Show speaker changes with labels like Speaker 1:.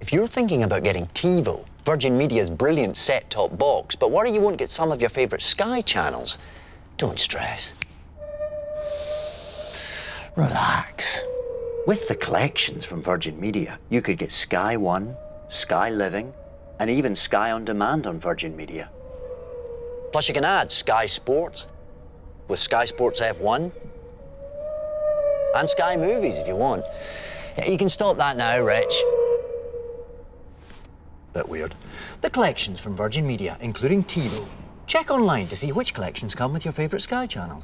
Speaker 1: If you're thinking about getting TiVo, Virgin Media's brilliant set-top box, but worry you won't get some of your favourite Sky channels, don't stress. Relax. With the collections from Virgin Media, you could get Sky One, Sky Living, and even Sky On Demand on Virgin Media. Plus, you can add Sky Sports with Sky Sports F1 and Sky Movies if you want. You can stop that now, Rich. Bit weird. The collections from Virgin Media, including TiVo. Check online to see which collections come with your favourite Sky channel.